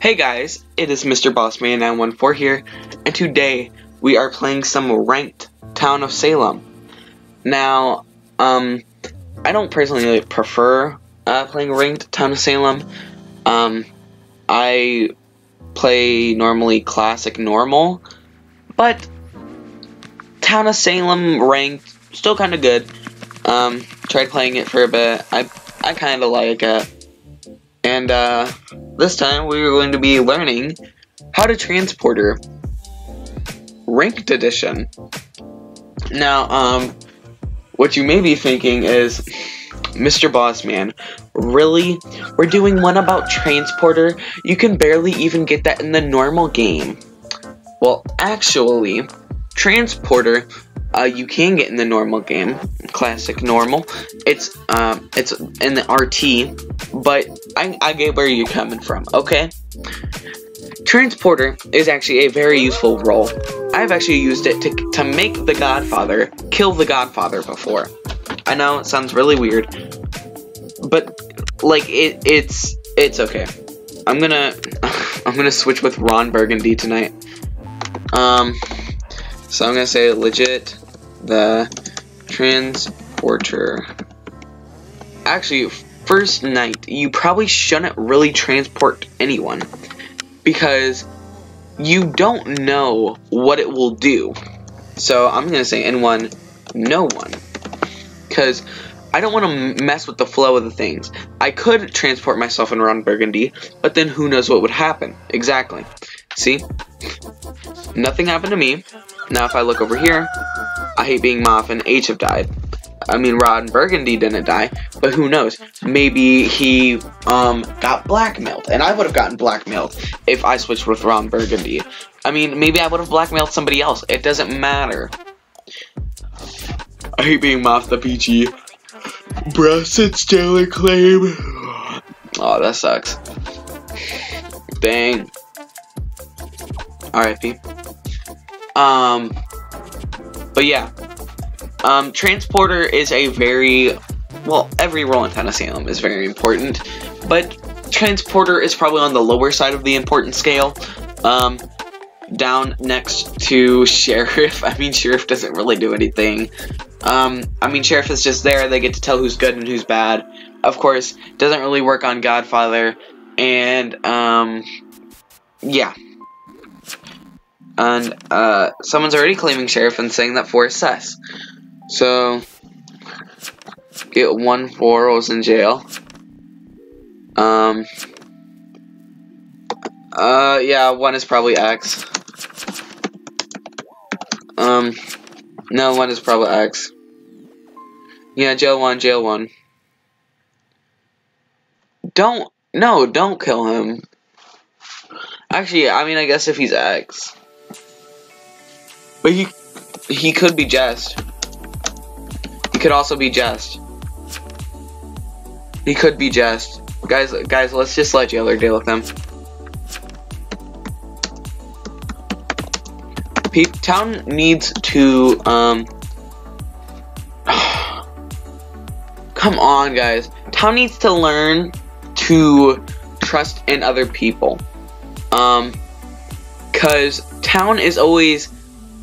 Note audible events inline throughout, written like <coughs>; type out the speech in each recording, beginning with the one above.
Hey guys, it is Mr. Bossman914 here, and today we are playing some ranked Town of Salem. Now, um, I don't personally prefer uh, playing ranked Town of Salem. Um, I play normally classic normal, but Town of Salem ranked still kind of good. Um, tried playing it for a bit. I I kind of like it. And uh, this time we are going to be learning how to transporter ranked edition. Now, um, what you may be thinking is, Mr. Bossman, really? We're doing one about transporter? You can barely even get that in the normal game. Well, actually, transporter uh, you can get in the normal game, classic normal. It's um, it's in the RT, but I, I get where you're coming from. Okay. Transporter is actually a very useful role. I've actually used it to to make the Godfather kill the Godfather before. I know it sounds really weird, but like it it's it's okay. I'm gonna <laughs> I'm gonna switch with Ron Burgundy tonight. Um. So I'm gonna say legit the transporter. Actually, first night, you probably shouldn't really transport anyone because you don't know what it will do. So I'm gonna say N1, no one, because I don't want to mess with the flow of the things. I could transport myself in Ron Burgundy, but then who knows what would happen. Exactly. See? Nothing happened to me. Now if I look over here, I hate being Moth and H have died. I mean, Ron Burgundy didn't die, but who knows? Maybe he um got blackmailed, and I would have gotten blackmailed if I switched with Ron Burgundy. I mean, maybe I would have blackmailed somebody else. It doesn't matter. I hate being Moth the Peachy. Breasted Stanley claim. Oh, that sucks. Dang. R.I.P. Um, but yeah, um, transporter is a very well, every role in Salem is very important, but transporter is probably on the lower side of the important scale. Um, down next to sheriff. <laughs> I mean, sheriff doesn't really do anything. Um, I mean, sheriff is just there. They get to tell who's good and who's bad. Of course, doesn't really work on Godfather, and um, yeah. And uh, someone's already claiming sheriff and saying that for sus. So get one four was in jail. Um. Uh, yeah, one is probably X. Um, no, one is probably X. Yeah, jail one, jail one. Don't, no, don't kill him. Actually, I mean, I guess if he's X. But he he could be Jest. He could also be Jest. He could be Jest. Guys, guys, let's just let Jailer deal with him. Pe town needs to, um... <sighs> Come on, guys. Town needs to learn to trust in other people. Um, cause town is always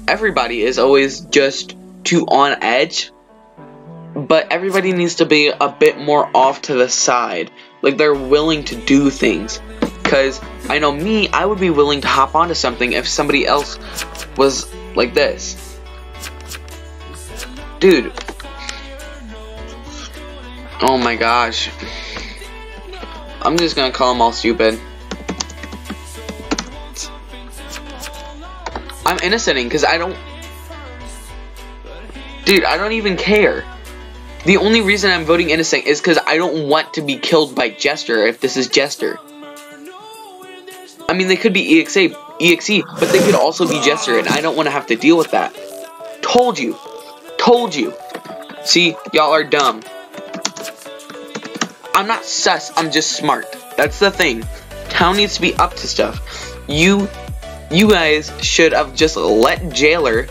everybody is always just too on edge. But everybody needs to be a bit more off to the side. Like they're willing to do things. Because I know me, I would be willing to hop onto something if somebody else was like this. Dude. Oh my gosh. I'm just gonna call them all stupid. I'm innocenting because I don't... Dude, I don't even care. The only reason I'm voting innocent is because I don't want to be killed by Jester if this is Jester. I mean, they could be EXA, EXE, but they could also be Jester, and I don't want to have to deal with that. Told you. Told you. See, y'all are dumb. I'm not sus, I'm just smart. That's the thing. Town needs to be up to stuff. You you guys should have just let Jailer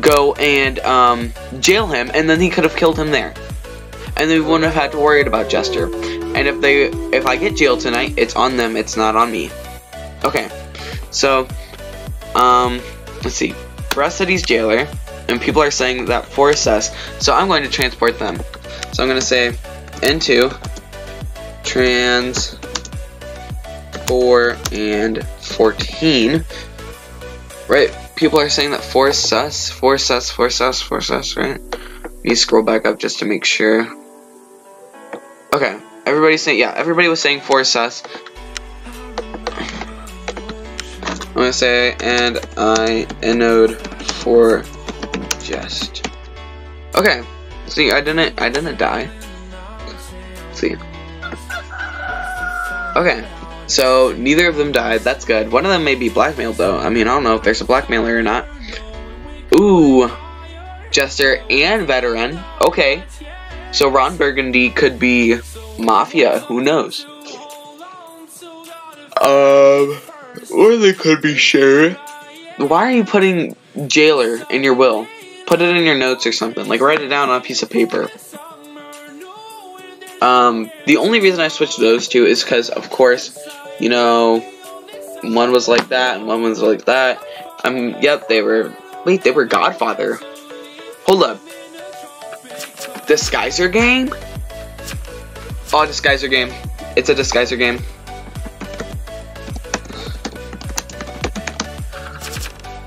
go and um, jail him, and then he could have killed him there. And then we wouldn't have had to worry about Jester. And if they, if I get jailed tonight, it's on them, it's not on me. Okay, so, um, let's see. Brass City's jailer, and people are saying that Forest sus, so I'm going to transport them. So I'm going to say into trans 4 and 14. Right, people are saying that 4 is sus, 4 sus, 4 sus, 4 sus, right? Let me scroll back up just to make sure. Okay, everybody's saying, yeah, everybody was saying 4 sus. I'm gonna say, and I innoed for just. Okay, see, I didn't, I didn't die. See. Okay, so neither of them died. That's good. One of them may be blackmailed though. I mean, I don't know if there's a blackmailer or not. Ooh, Jester and Veteran. Okay, so Ron Burgundy could be Mafia. Who knows? Um, or they could be Sheriff. Why are you putting Jailer in your will? Put it in your notes or something. Like write it down on a piece of paper. Um, the only reason I switched those two is because, of course, you know, one was like that and one was like that. Um, yep, they were. Wait, they were Godfather. Hold up. Disguiser game? Oh, Disguiser game. It's a Disguiser game.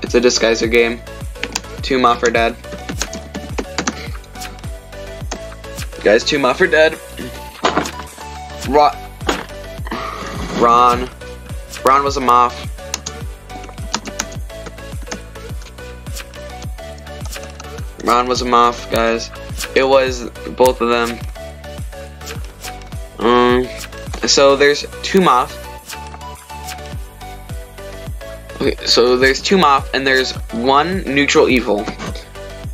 It's a Disguiser game. Two Moff are Guys, two Moff are dead. Ron. Ron. Ron was a Moth. Ron was a Moth, guys. It was both of them. Um, so there's two Moff. Okay, so there's two Moff, and there's one neutral evil.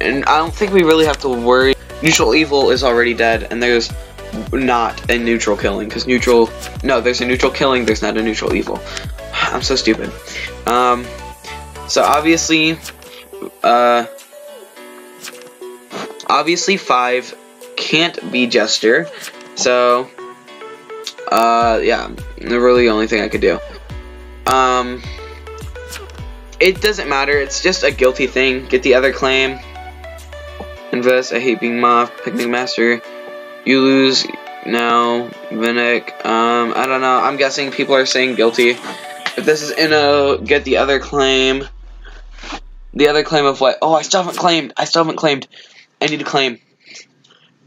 And I don't think we really have to worry. Neutral evil is already dead, and there's not a neutral killing, because neutral... No, there's a neutral killing, there's not a neutral evil. <sighs> I'm so stupid. Um, so obviously, uh, obviously 5 can't be Jester, so, uh, yeah, really the only thing I could do. Um, it doesn't matter, it's just a guilty thing. Get the other claim. I hate being Moff, Picnic Master. You lose now, Vinnick. Um, I don't know, I'm guessing people are saying guilty. If this is in a get the other claim, the other claim of what? Oh, I still haven't claimed. I still haven't claimed. I need to claim.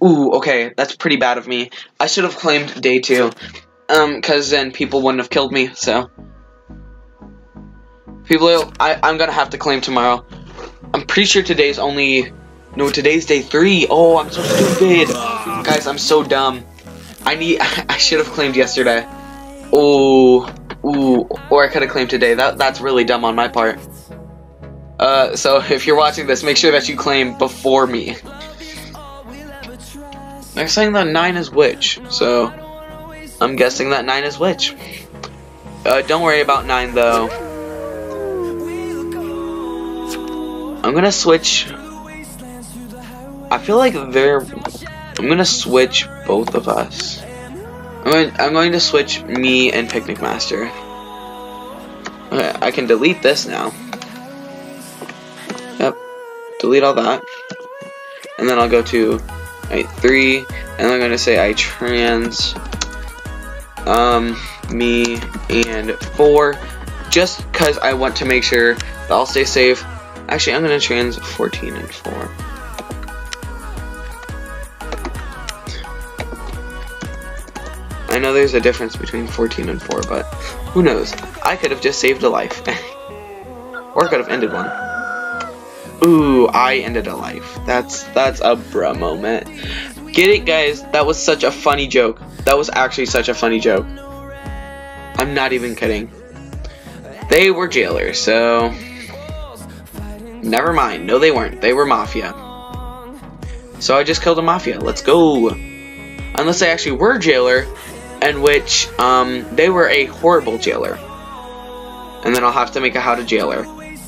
Ooh, okay, that's pretty bad of me. I should have claimed day two. Um, cause then people wouldn't have killed me, so. People, I, I'm gonna have to claim tomorrow. I'm pretty sure today's only, no, today's day three. Oh, I'm so stupid. Guys, I'm so dumb. I need, <laughs> I should have claimed yesterday. Oh, ooh, or I could have claimed today. That, that's really dumb on my part. Uh, so <laughs> if you're watching this, make sure that you claim before me. They're saying that 9 is which, so I'm guessing that 9 is which. Uh, don't worry about 9 though. I'm gonna switch. I feel like they're. I'm gonna switch both of us. I'm going, I'm going to switch me and Picnic Master. Okay, I can delete this now. Yep. Delete all that. And then I'll go to right, 3, and I'm going to say I trans um, me and 4, just because I want to make sure that I'll stay safe. Actually, I'm going to trans 14 and 4. I know there's a difference between 14 and 4, but who knows? I could have just saved a life. <laughs> or could have ended one. Ooh, I ended a life. That's that's a bruh moment. Get it, guys? That was such a funny joke. That was actually such a funny joke. I'm not even kidding. They were jailers, so... Never mind. No, they weren't. They were Mafia. So I just killed a Mafia. Let's go. Unless they actually were jailer, in which um, they were a horrible jailer. And then I'll have to make a how to jailer.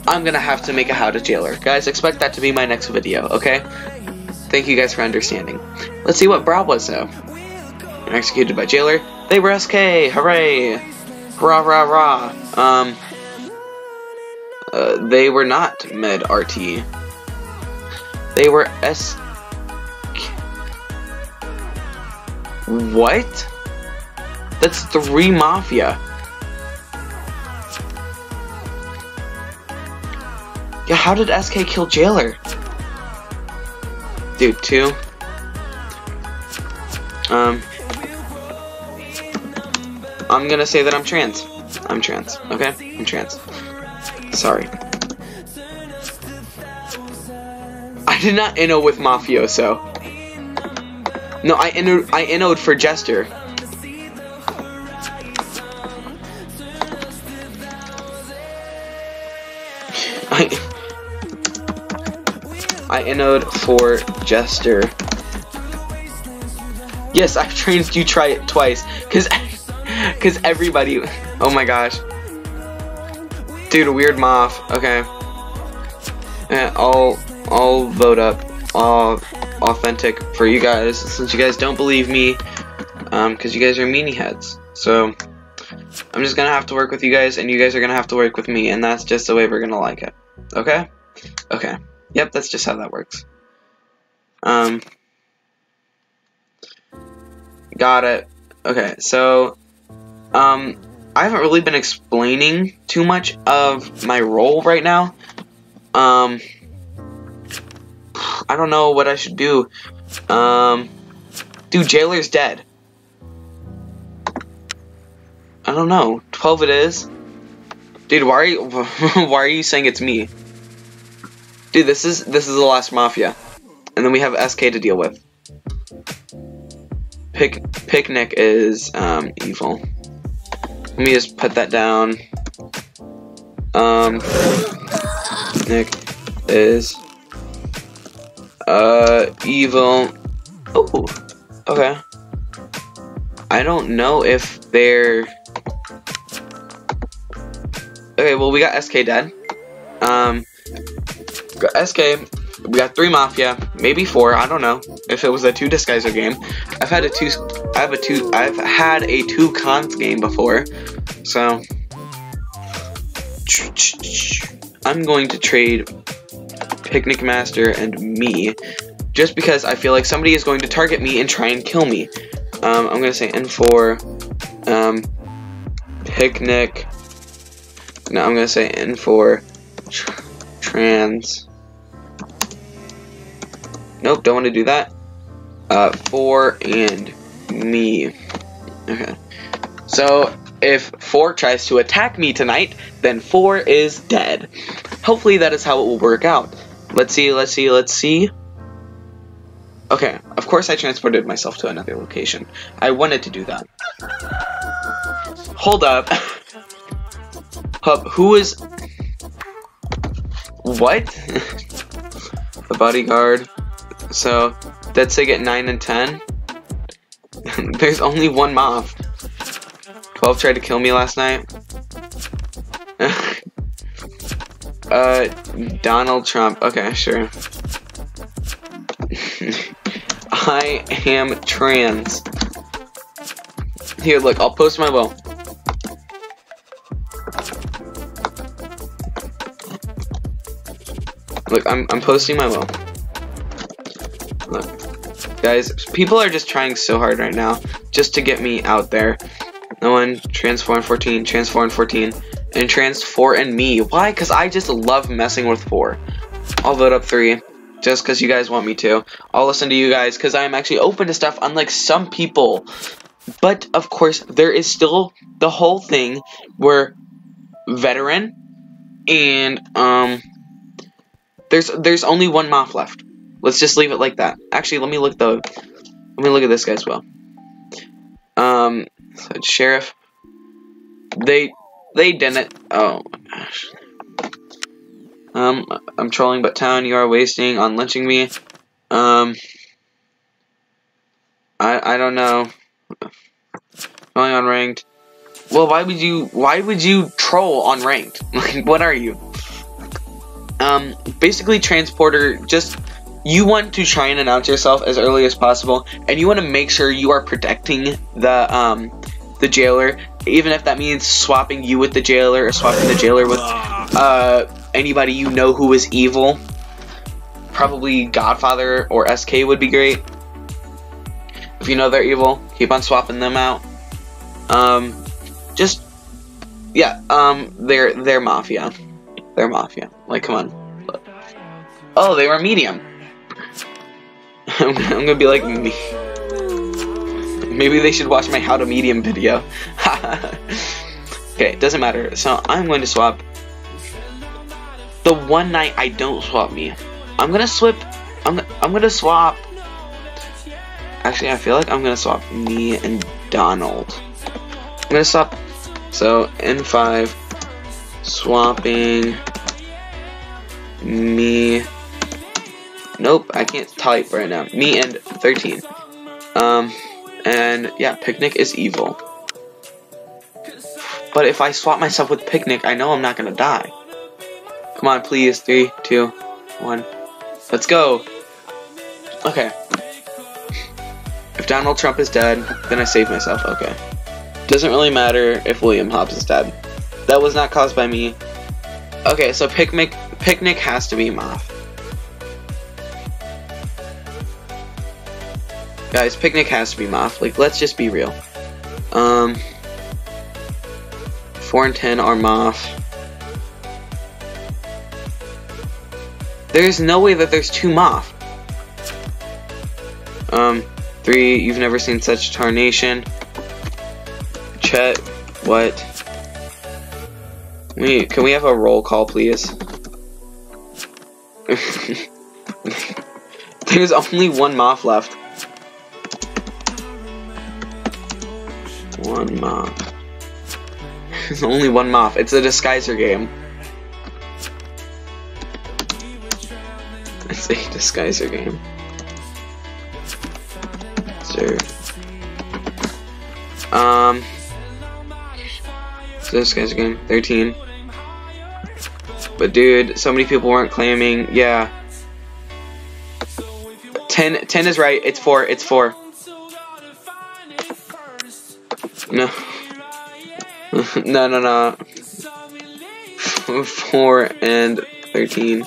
I'm gonna have to make a how to jailer. Guys, expect that to be my next video, okay? Thank you guys for understanding. Let's see what Brow was though. Executed by jailer. They were SK, hooray! Rah rah rah. Um. Uh, they were not med RT. They were S. What? That's three mafia. Yeah, how did SK kill Jailer? Dude, two. Um, I'm gonna say that I'm trans. I'm trans, okay? I'm trans. Sorry. I did not inno with Mafioso. No, I inno I innoed for Jester. I I innoed for Jester. Yes, I've trained you try it twice. Cause cause everybody Oh my gosh. Dude, a weird moth. Okay. I'll I'll vote up uh, authentic for you guys since you guys don't believe me um because you guys are meanie heads. So I'm just gonna have to work with you guys and you guys are gonna have to work with me and that's just the way we're gonna like it. Okay? Okay. Yep, that's just how that works. Um Got it. Okay, so um I haven't really been explaining too much of my role right now. Um, I don't know what I should do. Um, dude, Jailer's dead. I don't know. 12 it is. Dude, why are you <laughs> why are you saying it's me? Dude, this is this is the last mafia. And then we have SK to deal with. Pic Picnic is um evil. Let me just put that down. Um, Nick is uh evil. Oh, okay. I don't know if they're. Okay, well we got SK dead. Um, got SK. We got three mafia, maybe four. I don't know if it was a two disguiser game. I've had a two. I have a two. I've had a two cons game before, so I'm going to trade Picnic Master and me, just because I feel like somebody is going to target me and try and kill me. Um, I'm gonna say N4, um, Picnic. No, I'm gonna say N4 tr trans. Nope, don't want to do that. Uh, four and me. Okay. So, if four tries to attack me tonight, then four is dead. Hopefully that is how it will work out. Let's see, let's see, let's see. Okay, of course I transported myself to another location. I wanted to do that. Hold up. <laughs> Hub, who is... What? <laughs> the bodyguard. So, Dead Sig at 9 and 10. <laughs> There's only one mob. 12 tried to kill me last night. <laughs> uh, Donald Trump. Okay, sure. I am trans. Here, look, I'll post my will. Look, I'm, I'm posting my will. Look. Guys, people are just trying so hard right now just to get me out there. No one, transform 14, transform 14, and trans 4 and me. Why? Because I just love messing with 4. I'll vote up 3, just because you guys want me to. I'll listen to you guys, because I'm actually open to stuff, unlike some people. But, of course, there is still the whole thing where veteran and, um, there's there's only one moth left. Let's just leave it like that. Actually, let me look the let me look at this guy as well. Um, so sheriff. They they didn't. Oh gosh. Um, I'm trolling, but town, you are wasting on lynching me. Um, I I don't know. Going on ranked. Well, why would you why would you troll on ranked? <laughs> Like, what are you? Um, basically, transporter just you want to try and announce yourself as early as possible, and you want to make sure you are protecting the um, the jailer even if that means swapping you with the jailer or swapping the jailer with uh, anybody you know who is evil. Probably Godfather or SK would be great. If you know they're evil, keep on swapping them out. Um, just yeah, um, they're they're mafia. They're mafia. Like, come on. Oh, they were medium. I'm, <laughs> I'm gonna be like me. Maybe they should watch my how to medium video. <laughs> okay, it doesn't matter. So I'm going to swap. The one night I don't swap me, I'm gonna swap. I'm I'm gonna swap. Actually, I feel like I'm gonna swap me and Donald. I'm gonna swap. So N5 swapping me. Nope, I can't type right now. Me and 13. Um. And yeah, Picnic is evil. But if I swap myself with Picnic, I know I'm not gonna die. Come on, please. Three, two, one. Let's go. Okay. If Donald Trump is dead, then I save myself. Okay. Doesn't really matter if William Hobbs is dead. That was not caused by me. Okay, so Picnic Picnic has to be Moth. Guys, Picnic has to be Moth. Like, let's just be real. Um, 4 and 10 are Moth. There's no way that there's two Moth. Um, 3, you've never seen such tarnation. Chet, what? We, can we have a roll call, please? <laughs> There's only one Moth left. One moth. There's only one moth. It's a disguiser game. It's a disguiser game. Sir. Um. A disguiser game. 13. But dude, so many people weren't claiming. Yeah. 10, 10 is right. It's 4. It's 4. No. <laughs> no, no, no. <laughs> 4 and 13.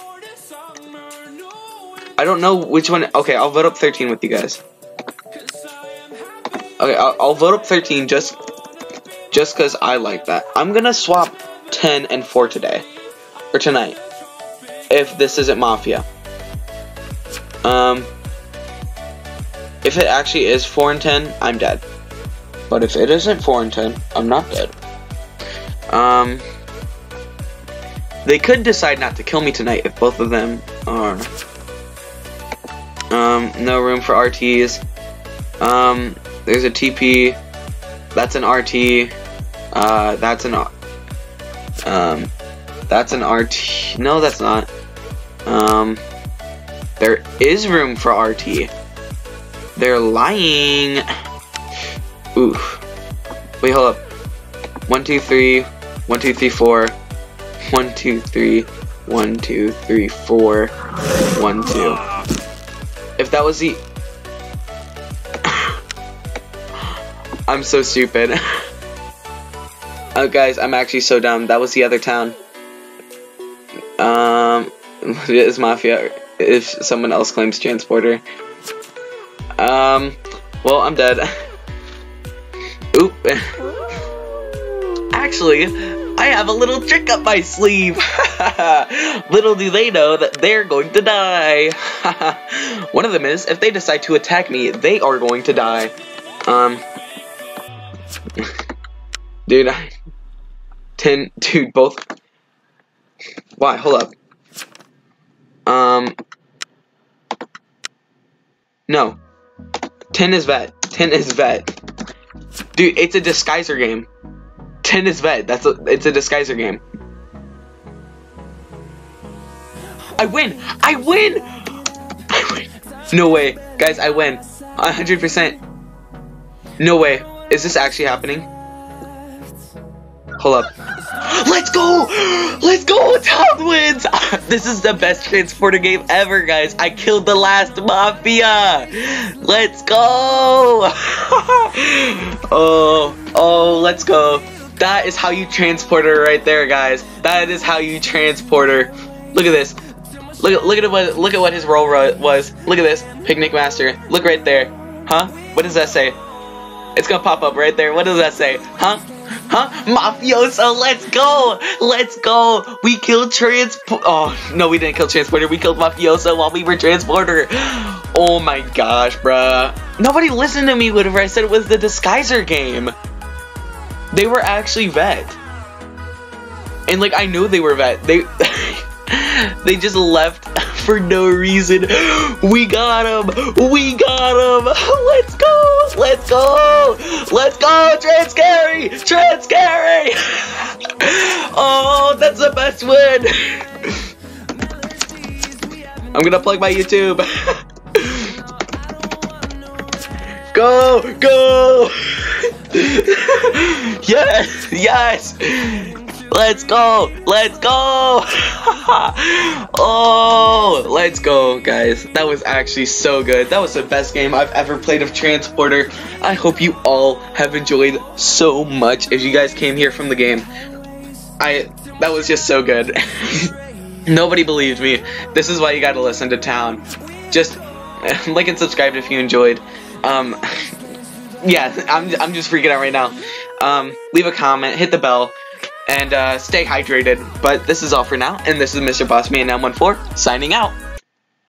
I don't know which one. Okay, I'll vote up 13 with you guys. Okay, I'll, I'll vote up 13 just just because I like that. I'm gonna swap 10 and 4 today. Or tonight. If this isn't Mafia. Um, if it actually is 4 and 10, I'm dead. But if it isn't 4 and 10, I'm not dead. Um, they could decide not to kill me tonight if both of them are. Um, no room for RTs. Um, there's a TP. That's an RT. Uh, that's an. Um, that's an RT. No, that's not. Um, there is room for RT. They're lying. Oof. Wait, hold up. One, two, three. One, two, three, four. One, two, three. One, two, three, four. One, two. If that was the... <coughs> I'm so stupid. <laughs> oh, guys, I'm actually so dumb. That was the other town. Um, <laughs> is Mafia if someone else claims Transporter. Um, well, I'm dead. <laughs> Oop. Actually, I have a little trick up my sleeve. <laughs> little do they know that they're going to die. One of them is, if they decide to attack me, they are going to die. Um, dude, I, ten, dude, both. Why? Hold up. Um, no. Ten is vet. Ten is vet. Dude, it's a disguiser game. Ten is vet. That's a, it's a disguiser game. I win! I win! I win! No way. Guys, I win. 100%. No way. Is this actually happening? Hold up. Let's go! Let's go! Town wins! <laughs> this is the best transporter game ever, guys. I killed the last mafia! Let's go! <laughs> oh, oh, let's go. That is how you transport her right there, guys. That is how you transport her. Look at this. Look look at what look at what his role was. Look at this. Picnic master. Look right there. Huh? What does that say? It's gonna pop up right there. What does that say? Huh? Huh? Mafioso, let's go! Let's go! We killed Transport. Oh, no, we didn't kill Transporter. We killed Mafioso while we were Transporter. Oh my gosh, bruh. Nobody listened to me whenever I said it was the Disguiser game. They were actually vet. And, like, I knew they were vet. They... <laughs> they just left <laughs> for no reason. We got him! We got him! Let's go! Let's go! Let's go! Transcary! Transcary! <laughs> oh, that's the best win! I'm gonna plug my YouTube. <laughs> go! Go! <laughs> yes! Yes! Let's go! Let's go! <laughs> oh, let's go, guys. That was actually so good. That was the best game I've ever played of Transporter. I hope you all have enjoyed so much if you guys came here from the game. I that was just so good. <laughs> Nobody believed me. This is why you gotta listen to Town. Just <laughs> like and subscribe if you enjoyed. Um, yeah, I'm, I'm just freaking out right now. Um, leave a comment, hit the bell and uh, stay hydrated. But this is all for now, and this is Mr. Boss Man 914 signing out.